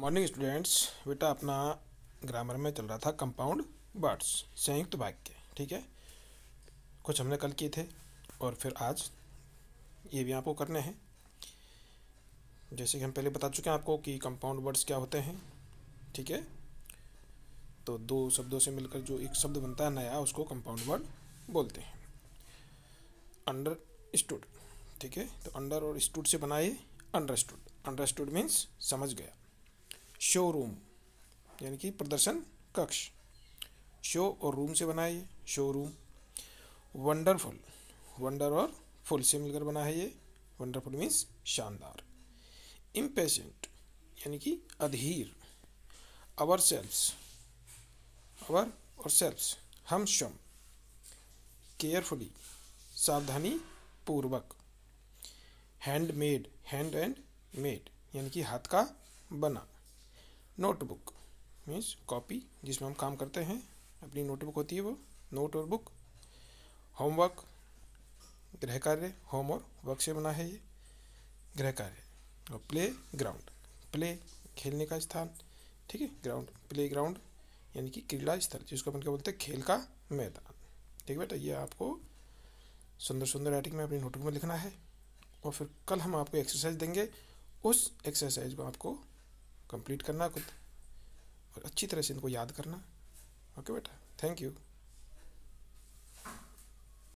Morning students बेटा अपना grammar में चल रहा था कंपाउंड वर्ड्स संयुक्त वाक्य, ठीक है? कुछ हमने कल किए थे, और फिर आज ये भी आपको करने हैं। जैसे कि हम पहले बता चुके हैं आपको कि कंपाउंड वर्ड्स क्या होते हैं, ठीक है? तो दो शब्दों से मिलकर जो एक शब्द बनता है नया, उसको कंपाउंड वर्ड बोलते हैं। अंडर स्टूड ठीक है? तो अंडर और स्टूड से बनाए अंडरस्टूड अंडरस्टूड मीन्स समझ गया। शोरूम यानी कि प्रदर्शन कक्ष। शो और रूम से बना है ये शोरूम वंडरफुल वंडर और फुल से मिलकर बना है ये। वंडरफुल मीन्स शानदार। इम्पेशेंट यानी कि अधीर। अवर सेल्स अवर और सेल्स हम शम केयरफुली सावधानी पूर्वक। हैंडमेड हैंड एंड मेड यानी कि हाथ का बना। नोटबुक मीन्स कॉपी जिसमें हम काम करते हैं, अपनी नोटबुक होती है वो नोट और बुक होमवर्क गृह कार्य होम और वर्क से बना है ये गृह कार्य और प्ले ग्राउंड प्ले खेलने का स्थान, ठीक है ग्राउंड प्ले ग्राउंड यानी कि क्रीड़ा स्थल, जिसको अपन क्या बोलते हैं, खेल का मैदान, ठीक है बेटा, ये आपको सुंदर सुंदर राइटिंग में अपनी नोटबुक में लिखना है, और फिर कल हम आपको एक्सरसाइज देंगे, उस एक्सरसाइज को आपको कंप्लीट करना खुद और अच्छी तरह से इनको याद करना। ओके बेटा? Thank you